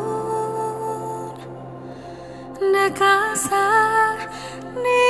Kimaun nakasa Ni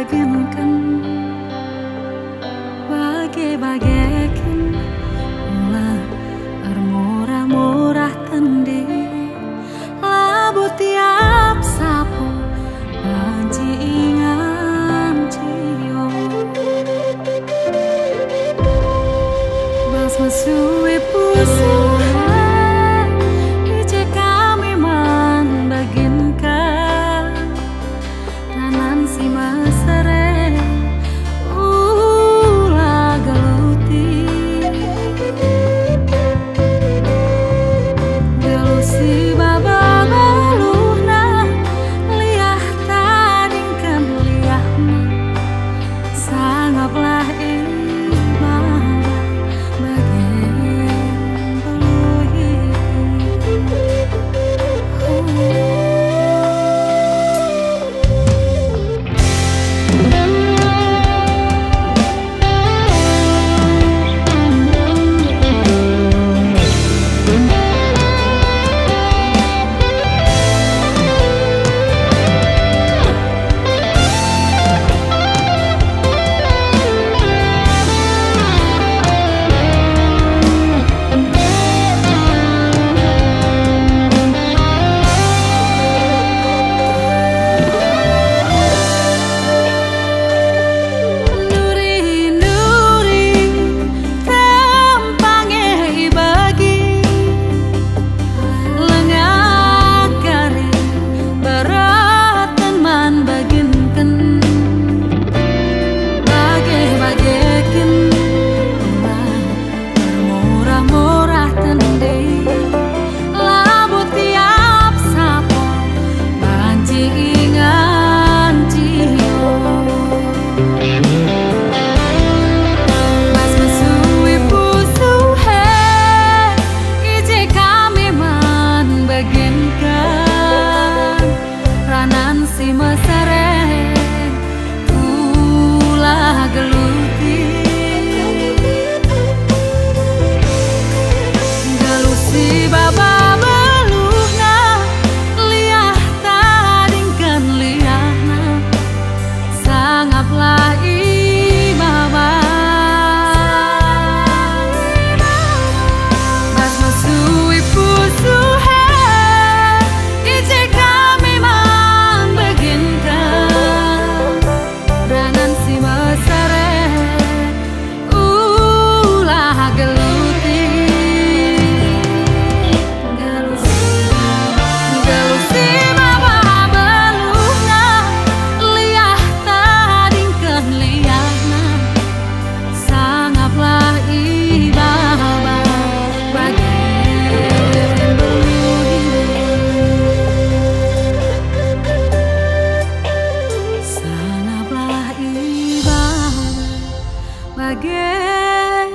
bagikan bagi bagikan mula murah-murah tendi. Labu tiap sapu banci ingan cio bas masuk pusing Baba. Bagaimana